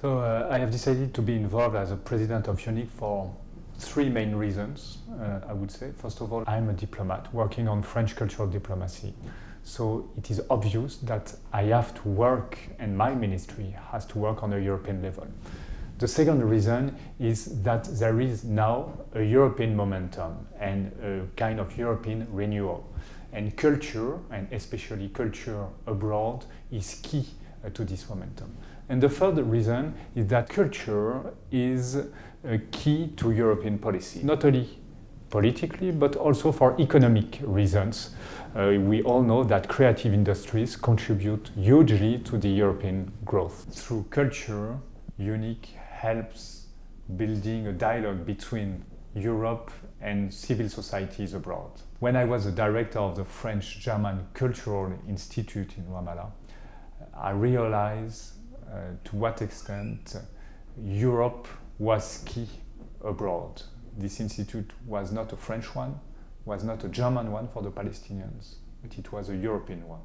So uh, I have decided to be involved as a president of EUNIC for three main reasons, uh, I would say. First of all, I'm a diplomat working on French cultural diplomacy. So it is obvious that I have to work and my ministry has to work on a European level. The second reason is that there is now a European momentum and a kind of European renewal. And culture, and especially culture abroad, is key to this momentum. And the third reason is that culture is a key to European policy, not only politically, but also for economic reasons. Uh, we all know that creative industries contribute hugely to the European growth. Through culture, EUNIC helps building a dialogue between Europe and civil societies abroad. When I was the director of the French German Cultural Institute in Ramallah, I realized uh, to what extent Europe was key abroad. This institute was not a French one, was not a German one for the Palestinians, but it was a European one.